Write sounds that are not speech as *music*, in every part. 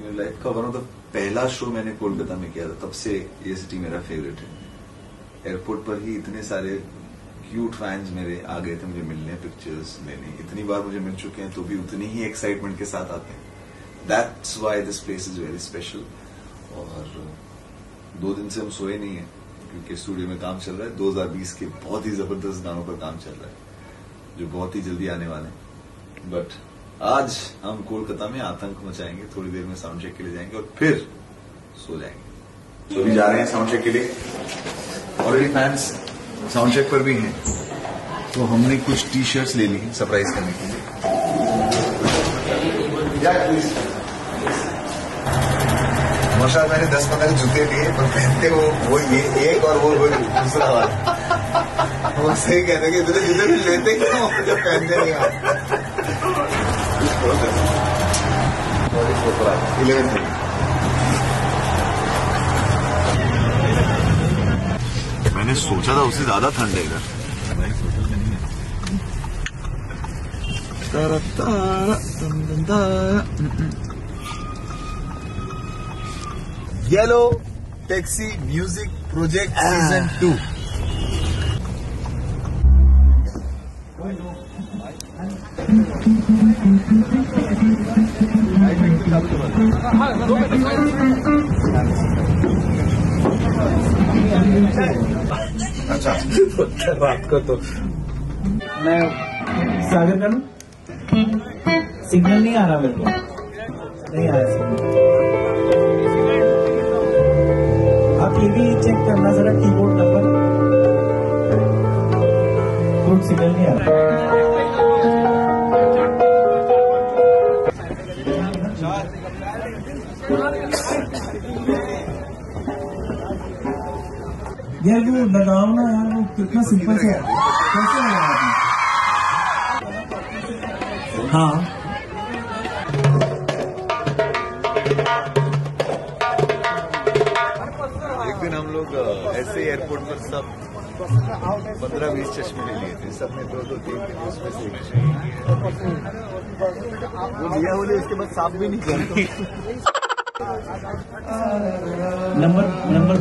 का one of the पहला show मैंने कोलकाता में किया था, तब से ये सिटी मेरा फेवरेट है। एयरपोर्ट पर ही इतने सारे क्यूट फैंस मेरे आ गए थे, मुझे मिलने पिक्चर्स लेने। इतनी बार मुझे मिल चुके हैं तो भी उतनी ही एक्साइटमेंट के साथ आते हैं। That's why this place is very special और दो दिन से हम सोए नहीं है, क्योंकि स्टूडियो में काम चल रहा है। 2020 के बहुत ही ज़बरदस्त गानों पर काम चल रहा है, जो बहुत ही जल्दी आने वाले हैं। बट आज हम कोलकाता में आतंक मचाएँगे, थोड़ी देर में साउंड चेक के लिए जाएँगे और फिर सो जाएँगे। तो अभी जा रहे हैं साउंड चेक के लिए। ऑलरेडी फैंस साउंड चेक पर भी हैं। तो हमने कुछ टी शर्ट्स ले ली सरप्राइज़ करने के लिए। वर्षा मैंने दस पंद्रह जूते लिए, पर पहनते वो वो ये एक और वो दूसरा वाला। *laughs* वो सही कहते कि इतने जूते भी लेते क्यों? जब पहनते नहीं इलेवन मैंने सोचा था उससे ज़्यादा ठंड है इधर। Yellow taxi music project season two अच्छा रात को तो मैं सागर करूँ सिग्नल नहीं आ रहा मेरे को। नहीं आ रहा सिग्नल आप ये भी चेक करना, जरा कीबोर्ड नंबर सिग्नल नहीं आ रहा। यार वो लगाओ ना यार, वो कितना सिंपल सा कैसे लगाया आपने? हाँ। एक दिन हम लोग ऐसे एयरपोर्ट पर सब पंद्रह बीस चश्मे ले लिए थे सब में दो दो तीन तीन उसमें से वो लिया बोले उसके बाद साफ़ भी नहीं किया। नंबर नंबर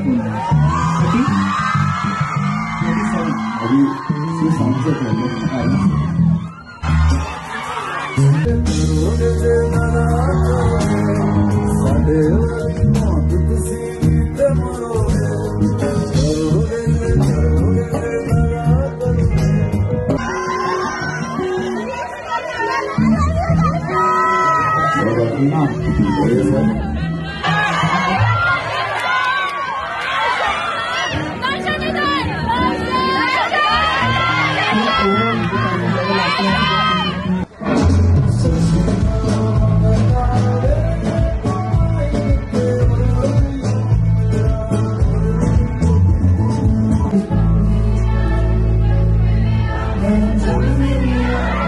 और अपना बड़े सर ठीक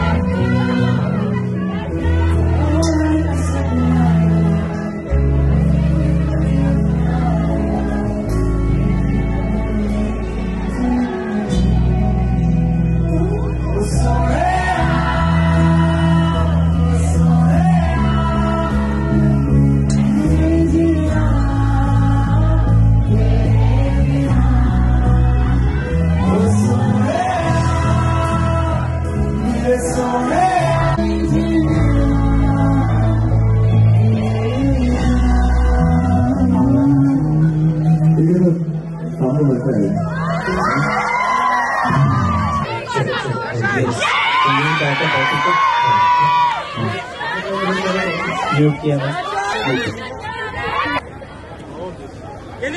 family.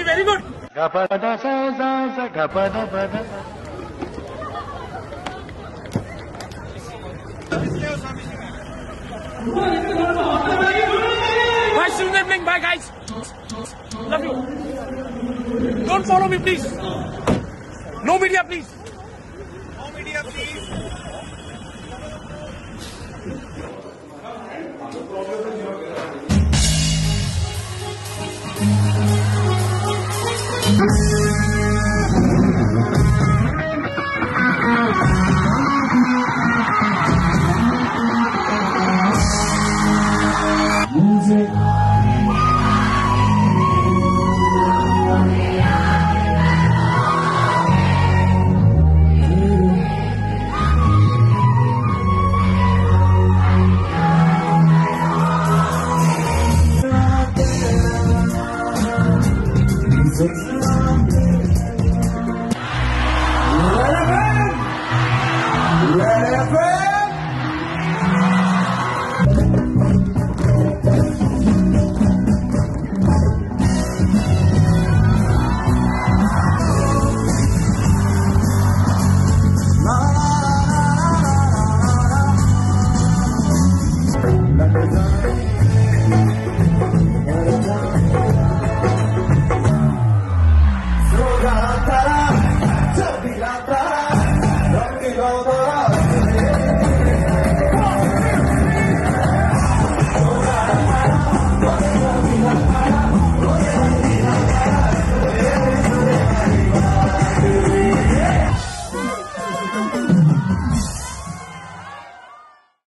very good. Gapada sa sa sa gapada pada. Bye, Susan. Bye, guys. Love you. Don't follow me, please. No media, please. No media, please.